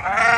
Ah!